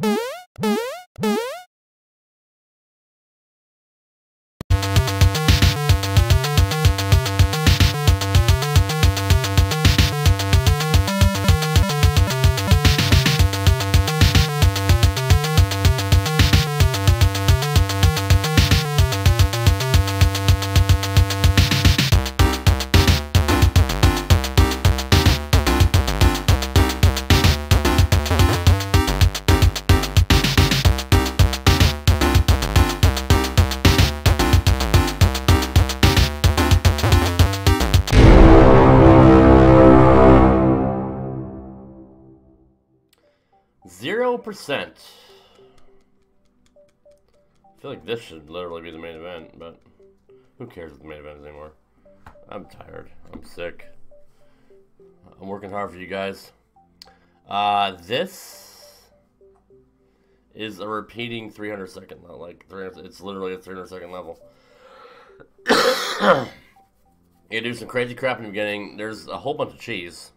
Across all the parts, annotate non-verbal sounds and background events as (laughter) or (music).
Mm-hmm. 0%. I feel like this should literally be the main event, but who cares what the main event is anymore? I'm tired. I'm sick. I'm working hard for you guys. Uh, this is a repeating 300 second level. Like, 300, it's literally a 300 second level. (coughs) you do some crazy crap in the beginning. There's a whole bunch of cheese.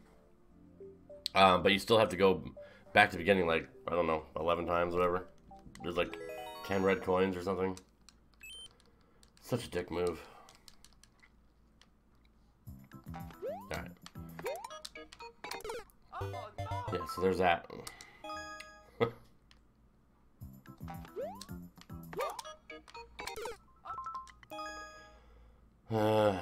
Um, but you still have to go back to the beginning like, I don't know, 11 times, whatever. There's like 10 red coins or something. Such a dick move. Alright. Yeah, so there's that. (laughs) uh,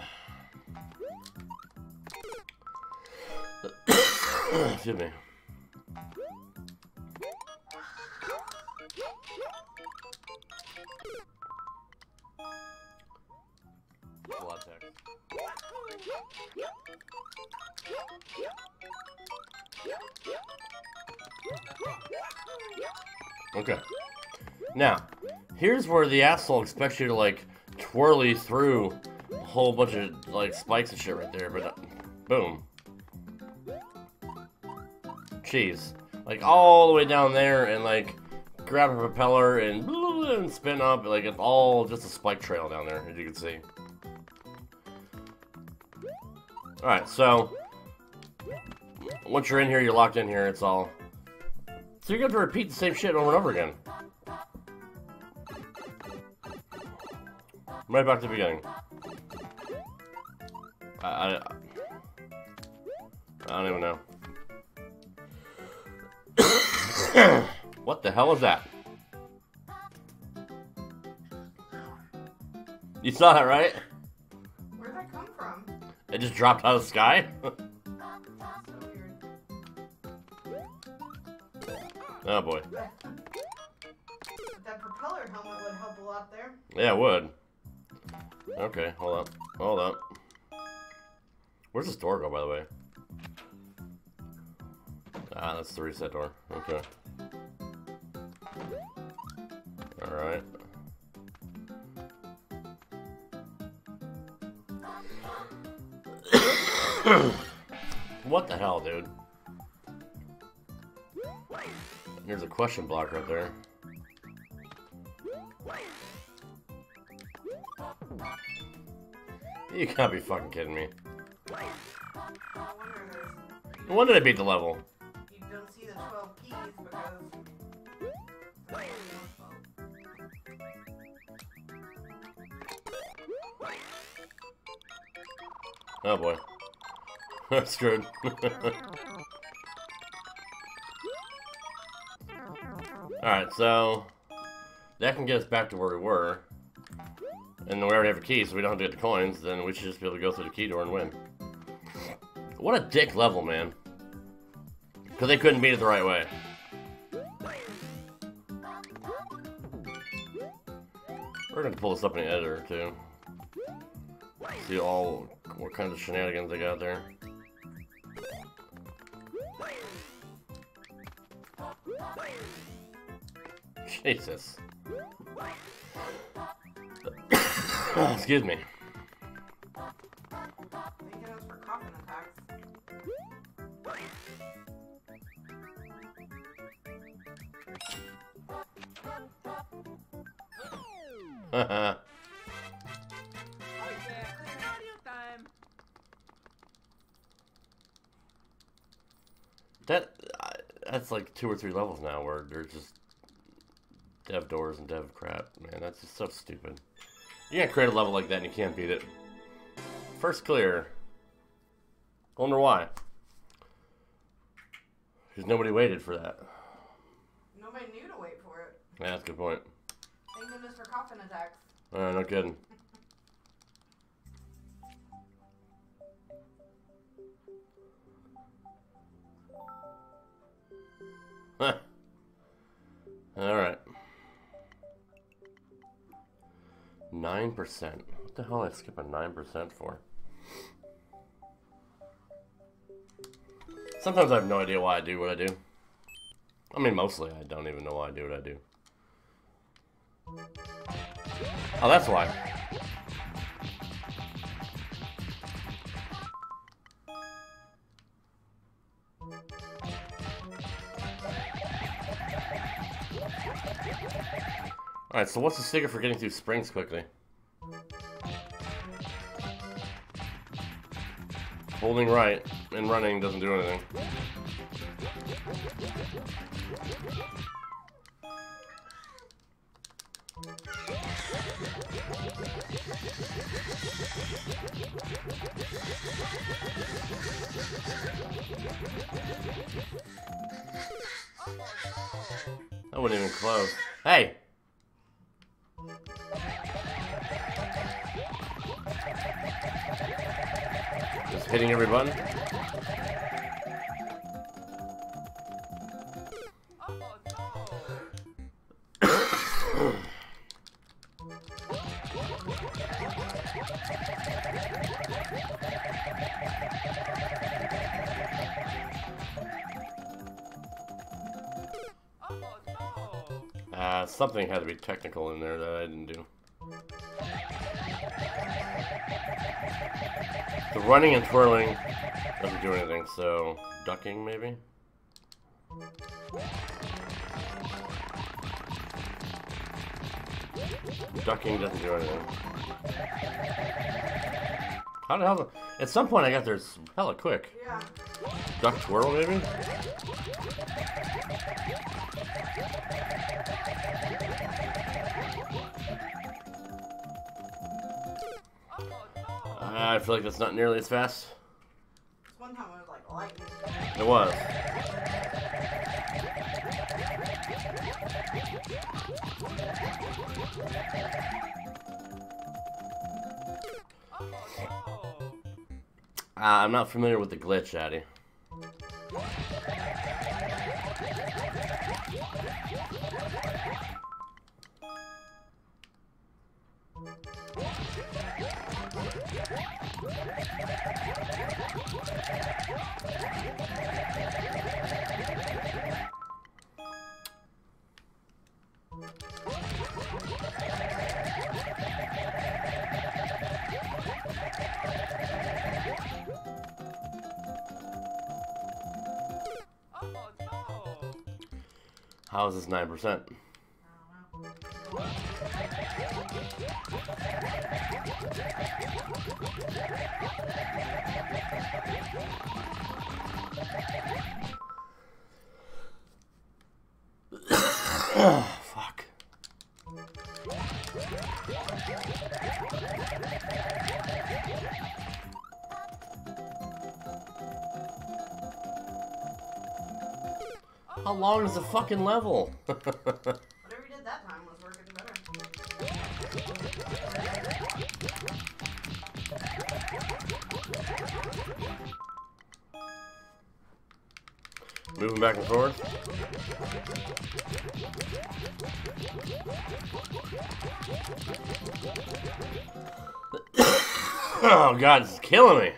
(coughs) excuse me. Okay. Now, here's where the asshole expects you to, like, twirly through a whole bunch of, like, spikes and shit right there, but, uh, boom. Cheese. Like, all the way down there and, like, grab a propeller and, (laughs) and spin up. Like, it's all just a spike trail down there, as you can see. Alright, so, once you're in here, you're locked in here, it's all so you're have to repeat the same shit over and over again. Right back to the beginning. I, I, I don't even know. (coughs) (coughs) what the hell is that? You saw that, right? Where'd that come from? It just dropped out of the sky? (laughs) Oh boy. That propeller helmet would help a lot there. Yeah, it would. Okay, hold up. Hold up. Where's this door go, by the way? Ah, that's the reset door. Okay. Alright. (coughs) what the hell, dude? There's a question block right there. You can't be fucking kidding me. No wonder they beat the level. Oh boy. (laughs) That's good. (laughs) Alright, so that can get us back to where we were. And we already have a key, so we don't have to get the coins, then we should just be able to go through the key door and win. What a dick level, man. Because they couldn't beat it the right way. We're gonna pull this up in the editor, too. See all what kind of shenanigans they got there. (laughs) Jesus. (coughs) Excuse me. that (laughs) that's like two or three levels now where they're just dev doors and dev crap. Man, that's just so stupid. You can't create a level like that and you can't beat it. First clear. Wonder why. Because nobody waited for that. Nobody knew to wait for it. Yeah, that's a good point. Thank goodness for coffin attacks. Uh, no kidding. (laughs) Alright. 9%. What the hell did I skip a 9% for? Sometimes I have no idea why I do what I do. I mean, mostly I don't even know why I do what I do. Oh, that's why. Alright, so what's the secret for getting through springs quickly? Holding right and running doesn't do anything. That wasn't even close. Hey! Just hitting every? Uh, something had to be technical in there that I didn't do. Running and twirling doesn't do anything, so ducking maybe? Ducking doesn't do anything. How the hell? At some point I got there hella quick. Yeah. Duck twirl maybe? I feel like that's not nearly as fast. One time it was like lightning. It was. Uh, I'm not familiar with the glitch, Addy. How is this 9%? Fuck. How long is the fucking level? (laughs) Moving back and forth. (coughs) oh god, it's killing me.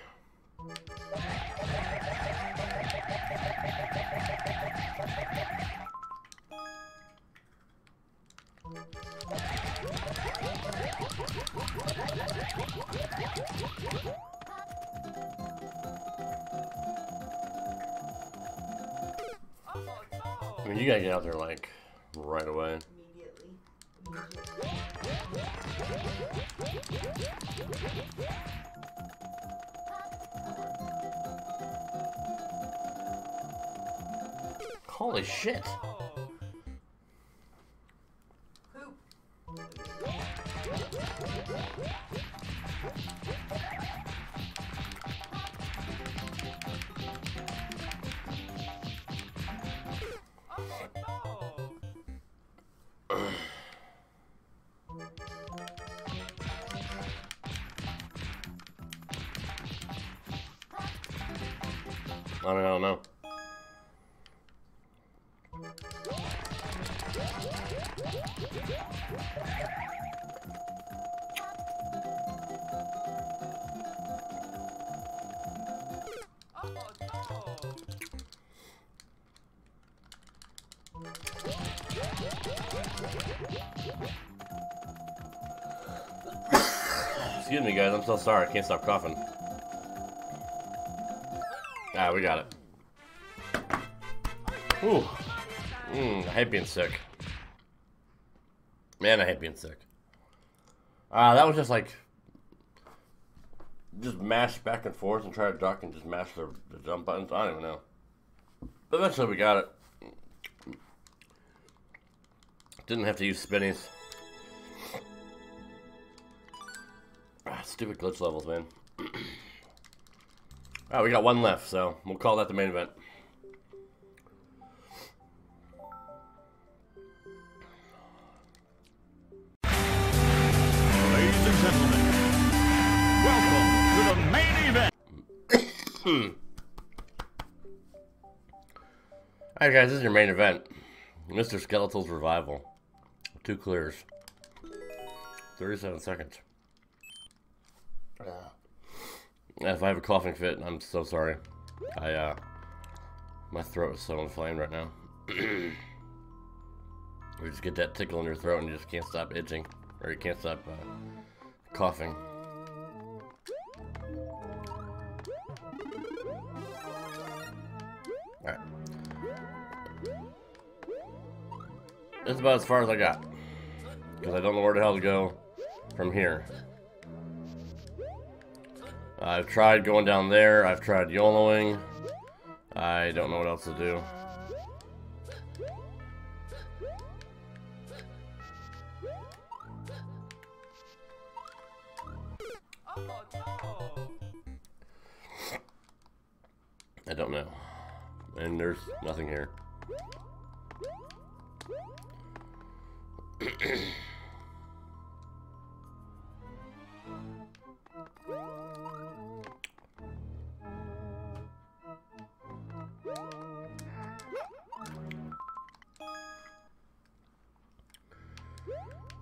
Mean, you gotta get out there like right away. Holy shit. I don't know. Excuse me, guys. I'm so sorry. I can't stop coughing. Ah, we got it. Ooh. Mmm, I hate being sick. Man, I hate being sick. Ah, uh, that was just like... Just mash back and forth and try to duck and just mash the, the jump buttons. I don't even know. But eventually we got it. Didn't have to use spinnies. Ah, stupid glitch levels, man. (clears throat) Alright, we got one left, so we'll call that the main event. Ladies and gentlemen, welcome to the main event. (coughs) Alright guys, this is your main event. Mr. Skeletal's Revival. Two clears. 37 seconds. Ah. If I have a coughing fit, I'm so sorry. I, uh, my throat is so inflamed right now. (clears throat) you just get that tickle in your throat and you just can't stop itching. Or you can't stop, uh, coughing. Alright. That's about as far as I got. Because I don't know where the hell to go from here. I've tried going down there. I've tried YOLOing. I don't know what else to do. I don't know. And there's nothing here. (clears throat)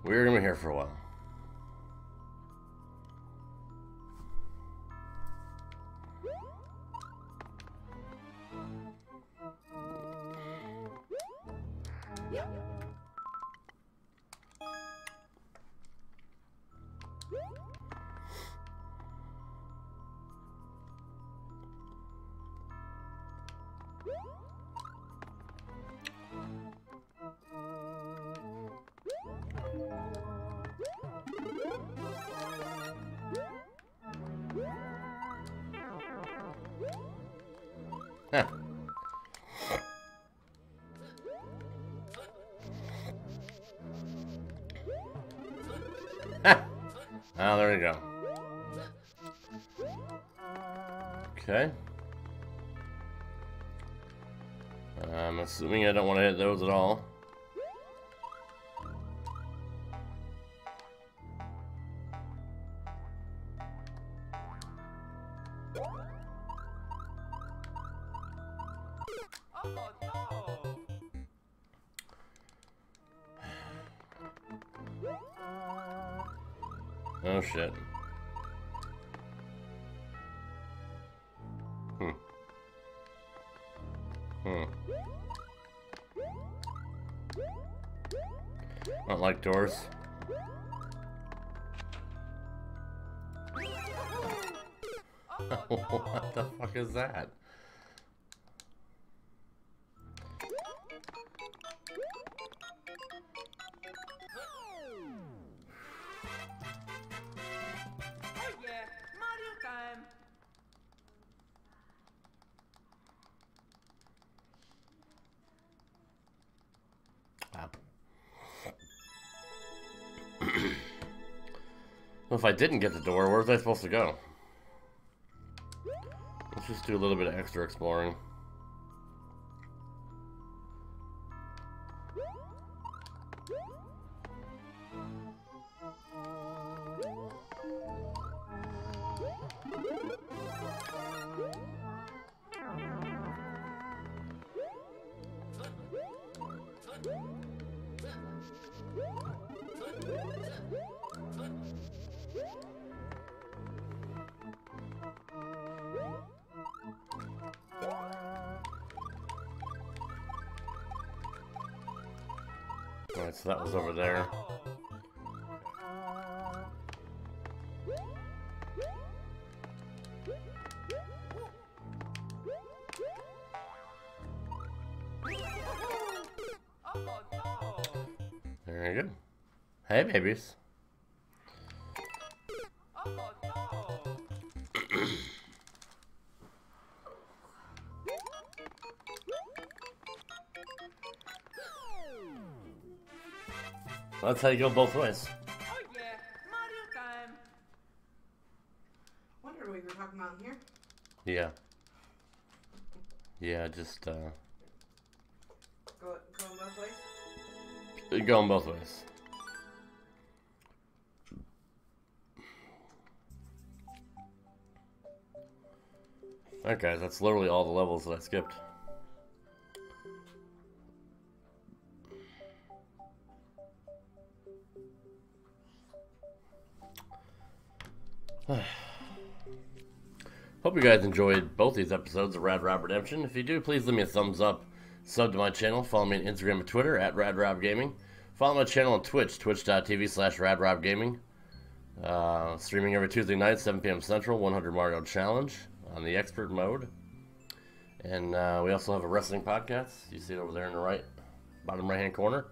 We're gonna be here for a while. Huh. oh, (laughs) there we go. Okay. I'm assuming I don't want to hit those at all. (sighs) Oh shit. Hmm. Hmm. Don't like doors. (laughs) what the fuck is that? Oh yeah, Mario if I didn't get the door, where was I supposed to go? Let's just do a little bit of extra exploring. Alright, so that was over there. Very good. Hey, babies. That's how you go both ways. Oh yeah, Mario time! Wonder what we were talking about in here. Yeah. Yeah, just, uh, Go, going both ways. going both ways. Alright guys, that's literally all the levels that I skipped. You guys enjoyed both these episodes of Rad Rob Redemption. If you do, please leave me a thumbs up. Sub to my channel. Follow me on Instagram and Twitter at RadRobGaming. Follow my channel on Twitch, twitch.tv slash RadRobGaming. Uh, streaming every Tuesday night, 7 p.m. Central, 100 Mario Challenge on the expert mode. And uh, we also have a wrestling podcast. You see it over there in the right, bottom right hand corner.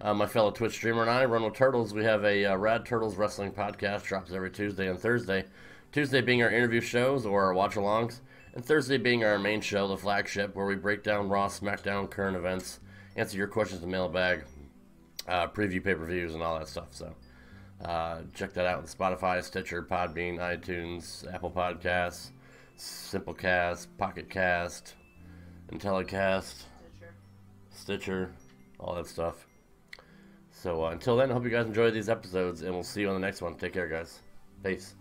Uh, my fellow Twitch streamer and I, Run with Turtles, we have a uh, Rad Turtles wrestling podcast. Drops every Tuesday and Thursday. Tuesday being our interview shows or our watch alongs, and Thursday being our main show, the flagship, where we break down Raw, SmackDown, current events, answer your questions in the mailbag, uh, preview pay per views, and all that stuff. So uh, check that out on Spotify, Stitcher, Podbean, iTunes, Apple Podcasts, Simplecast, Pocket Cast, Intellicast, Stitcher. Stitcher, all that stuff. So uh, until then, I hope you guys enjoyed these episodes, and we'll see you on the next one. Take care, guys. Peace.